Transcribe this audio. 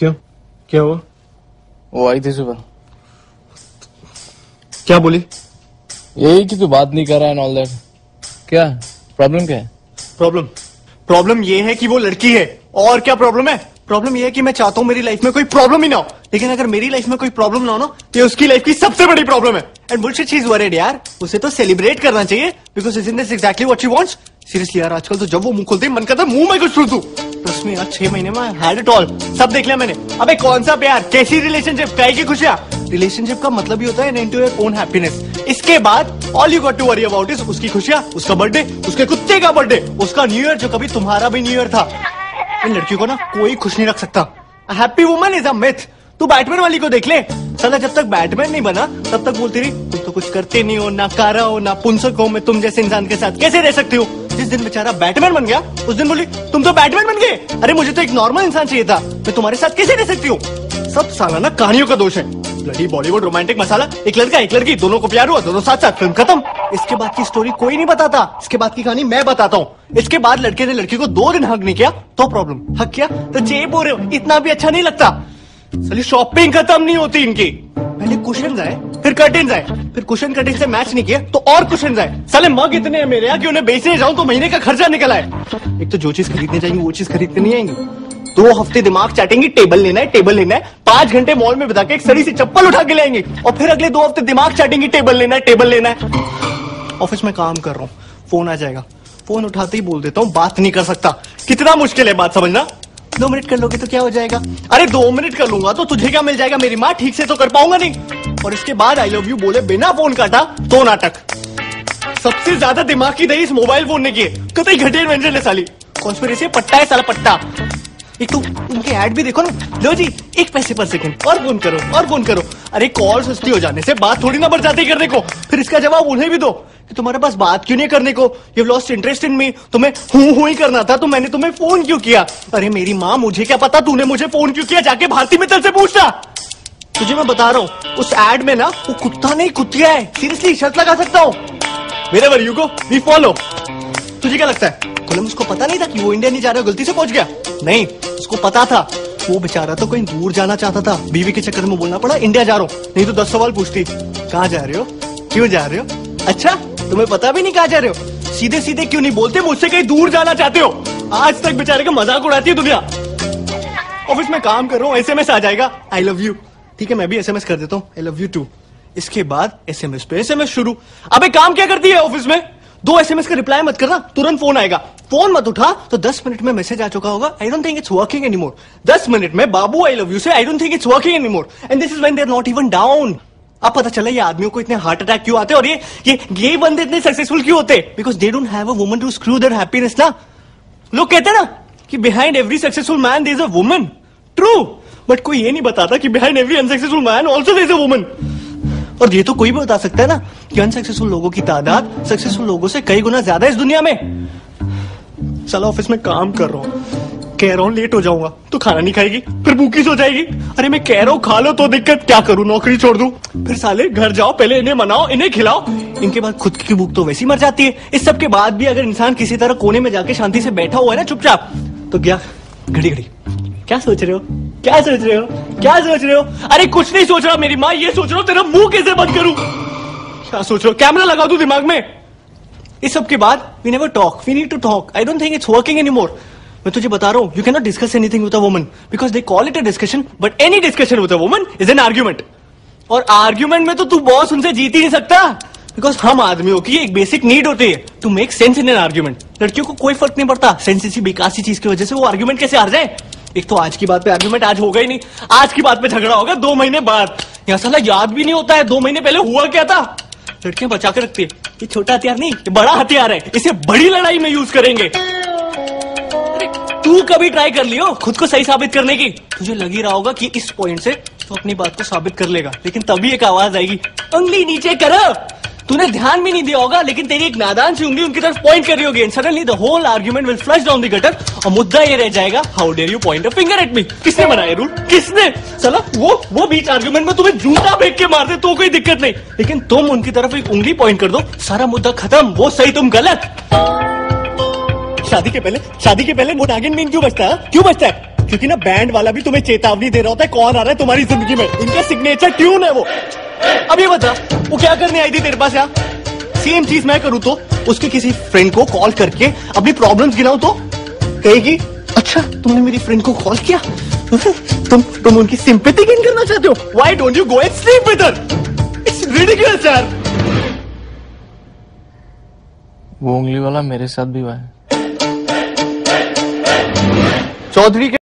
क्यों? क्या हुआ? वो आई थी सुबह। क्या बोली? यही कि तू बात नहीं कर रहा है ऑल दैट क्या? प्रॉब्लम क्या है? प्रॉब्लम प्रॉब्लम ये है कि वो लड़की है। और क्या प्रॉब्लम है? प्रॉब्लम ये है कि मैं चाहता हूँ मेरी लाइफ में कोई प्रॉब्लम ही ना हो। लेकिन अगर मेरी लाइफ में कोई प्रॉब्लम ना हो ना तो ये उसकी लाइफ की सबसे बड़ी प्रॉब्लम है। And bullshit she is worried यार। उसे तो सेलिब्रेट करना चाहिए because is in this exactly what she wants seriously यार आजकल तो जब वो मुँह खोलते मन करता मुँह में कुछ सुन दूँ ट्रस्ट मी छह महीने में हैड इट ऑल सब देख लिया मैंने। अबे कौन सा प्यार? कैसी रिलेशनशिप काय की खुशियाँ? रिलेशनशिप का मतलब ही होता है इनटू योर ओन हैप्पीनेस इसके बाद all you got to worry about is उसकी खुशियाँ, उसका बर्थडे उसके कुत्ते का बर्थडे उसका न्यू ईयर जो कभी तुम्हारा भी न्यू ईयर था। इन लड़कियों को ना कोई खुश नहीं रख सकता। Happy woman is a myth तू बैटमैन वाली को देख ले। साला जब तक बैटमैन नहीं बना, तब तक बोलती रही तो कुछ करते नहीं हो, ना कारा हो, ना पुंसक हो, मैं तुम जैसे इंसान के साथ कैसे रह सकती हो? जिस दिन बेचारा बैटमैन बन गया, उस दिन बोली, तुम तो बैटमैन बन गए? अरे मुझे तो एक नॉर्मल इंसान चाहिए था। मैं तुम्हारे साथ कैसे रह सकती हूँ? सब साला ना कहानियों का दोष है। ब्लडी बॉलीवुड रोमांटिक मसाला एक लड़का, एक लड़की, दोनों को प्यार हुआ, दोनों साथ साथ फ़िल्म खत्म। इसके बाद की स्टोरी कोई नहीं बताता। इसके बाद की कहानी मैं बताता हूँ। इसके बाद लड़के ने लड़की को दो दिन हक नहीं किया तो प्रॉब्लम हक किया तो जेब हो रहे हो, इतना भी अच्छा नहीं लगता। साली शॉपिंग खत्म नहीं होती इनकी। पहले कुशन आए, फिर कर्टेन आए, फिर कुशन कर्टेन से मैच नहीं किया तो और कुशन आए। साले मग इतने हैं मेरे यहाँ कि उन्हें बेचने जाऊँ तो महीने का खर्चा निकल आए। एक तो जो चीज़ खरीदने जाएँगे, वो चीज़ खरीद कर नहीं आएँगे। दो हफ़्ते दिमाग चाटेंगे टेबल लेना है टेबल लेना है, पाँच घंटे मॉल में बिता के एक सड़ी सी चप्पल उठा के लाएँगे और फिर अगले दो हफ़्ते दिमाग चाटेंगे टेबल लेना है टेबल लेना है। ऑफ़िस में काम कर रहा हूँ फ़ोन आ जाएगा। फ़ोन उठाते ही बोल देता हूँ, बात नहीं कर सकता। कितना मुश्किल है बात समझना। दो मिनट कर लोगे तो क्या हो जाएगा? अरे, दो मिनट कर लूँगा तो तुझे क्या मिल जाएगा? मेरी माँ ठीक से तो कर पाऊँगा नहीं। और इसके बाद आई लव यू बोले बिना फ़ोन काटा तो नाटक। सबसे ज़्यादा दिमाग की दही इस मोबाइल फ़ोन ने किए कतई घटे इन्वेंशन है साली। कॉन्स्पिरेसी पट्टा है साला, पट्टा। एक तो उनके ऐड भी देखो ना। लो जी, एक पैसे पर सेकंड और फ़ोन करो, और फ़ोन करो। अरे कॉल सस्ती हो जाने से बात थोड़ी ना बढ़ जाती करने को। फिर इसका जवाब उन्हें भी दो कि तुम्हारे पास बात क्यों नहीं करने को? You lost interest in me तुम्हें हूँ हूँ ही करना था तो मैंने तुम्हें फ़ोन क्यों किया? अरे मेरी माँ, मुझे क्या पता? तूने मुझे फ़ोन क्यों किया? जाके भारती मित्तल से पूछना। तुझे मैं बता रहा हूँ, उस एड में ना, वो कुत्ता नहीं कुतिया है। सीरियसली शर्त लगा सकता हूँ? मेरे वर यू को वी फॉलो तुझे क्या लगता है? कोलम उसको पता नहीं था कि वो इंडिया नहीं जा रहा, गलती से पहुँच गया। नहीं, उसको पता था। वो बेचारा तो कहीं दूर जाना चाहता था। बीवी के चक्कर में बोलना पड़ा इंडिया जा रहा हूँ। नहीं तो दस सवाल पूछती, कहाँ जा रहे हो? क्यों जा रहे हो? अच्छा तुम्हें पता भी नहीं कहाँ जा रहे हो। सीधे सीधे क्यों नहीं बोलते, मुझसे कहीं दूर जाना चाहते हो? आज तक बेचारे का मज़ाक उड़ाती है दुनिया। ऑफ़िस में काम कर रहा हूँ एसएमएस आ जाएगा। आई लव यू ठीक है, मैं भी एसएमएस कर देता हूँ। आई लव यू टू इसके बाद एसएमएस पे एसएमएस शुरू। अबे काम क्या करती है ऑफ़िस में? दो एसएमएस का रिप्लाई मत करना, तुरंत फ़ोन आएगा। फ़ोन मत उठा तो 10 मिनट में मैसेज आ चुका होगा। I don't think it's working anymore 10 minute में, बाबू आई लव यू से I don't think it's working anymore and this is when they are not even down अब पता चला, ये आदमियों को इतने हार्ट अटैक क्यों आते और ये ये ये बंदे इतने सक्सेसफुल क्यों होते? Because they don't have a woman to screw their happiness ना। लोग कहते हैं ना, कि behind every successful man there is a woman true but कोई ये नहीं बताता कि behind every unsuccessful man also there is a woman और ये तो कोई भी बता सकता है ना कि अनसक्सेसफुल लोगों की तादाद सक्सेसफुल लोगों से कई गुना ज़्यादा इस दुनिया में। चलो ऑफ़िस में काम कर रहा हूँ। कह रहा हूँ लेट हो जाऊँगा तो खाना नहीं खाएगी, फिर भूखी सो जाएगी। अरे मैं कह रहा हूँ, खा लो तो दिक्कत, क्या करूँ, नौकरी छोड़ दूँ। फिर साले घर जाओ, पहले इन्हें मनाओ, इन्हें खिलाओ। इनके बाद खुद की भूख तो वैसी मर जाती है। इस सब के बाद भी अगर इंसान किसी तरह कोने में जाके शांति से बैठा हुआ है ना चुपचाप तो क्या? घड़ी घड़ी क्या सोच रहे हो? क्या सोच रहे हो? क्या सोच रहे हो? अरे कुछ नहीं सोच रहा मेरी माँ, ये सोच रहा हूँ तेरा मुँह कैसे बंद करूँ? क्या सोच रहे हो? कैमरा लगा दू दिमाग में? इस सब के बाद we never talk we need to talk I don't think it's working any more मैं तुझे बता रहा हूँ you can not discuss anything with a woman because they call it a discussion but any discussion with a woman is an argument और argument में तो तू boss उनसे जीत ही नहीं सकता। बिकॉज़ हम आदमियों की एक बेसिक नीड होती है to make sense in an argument लड़कियों को कोई फ़र्क नहीं पड़ता। सेंस इसी बेकार चीज़ की वजह से वो आर्ग्यूमेंट कैसे हार जाए? एक तो आज की बात पे आर्ग्यूमेंट आज होगा ही नहीं। आज की बात पे झगड़ा होगा दो महीने बाद। यहाँ साला याद भी नहीं होता है, दो महीने पहले हुआ क्या था? लड़कियाँ बचा के रखती है। ये छोटा हथियार नहीं, ये बड़ा हथियार है। इसे बड़ी लड़ाई में यूज़ करेंगे। तू कभी ट्राई कर लियो खुद को सही साबित करने की। तुझे लग रहा होगा कि इस पॉइंट से तो अपनी बात को साबित कर लेगा, लेकिन तभी एक आवाज़ आएगी, उंगली नीचे करो। तूने ध्यान भी नहीं दिया होगा, लेकिन तेरी एक नादान सी उंगली उनकी तरफ़ पॉइंट कर रही होगी। And suddenly the whole argument will flush down the gutter और मुद्दा ये रह जाएगा how dare you point a finger at me किसने बनाया रूल किसने? चला, वो वो बीच आर्ग्यूमेंट में तुम्हें जूता फेंक के मार दे तो कोई दिक्कत नहीं। लेकिन तुम उनकी तरफ़ एक उंगली पॉइंट कर दो, सारा मुद्दा खत्म, वो सही, तुम गलत। शादी के पहले, शादी के पहले वो नागिन मीन क्यों बचता है क्यों बचता है? क्योंकि ना बैंड वाला भी तुम्हें चेतावनी दे रहा होता है, कौन आ रहा है तुम्हारी ज़िंदगी में। इनका सिग्नेचर ट्यून है वो। अब ये बता वो क्या करने आई थी तेरे पास यहाँ सेम चीज़ मैं करूँ तो? उसके किसी फ्रेंड को कॉल करके अपनी प्रॉब्लम्स गिनाऊं तो? कहेगी अच्छा तुमने मेरी फ्रेंड को कॉल किया? तुम तुम उनकी सिंपैथी गेन करना चाहते हो? Why don't you go and sleep with her it's ridiculous यार। वो उंगली वाला मेरे साथ भी हुआ है। चौधरी के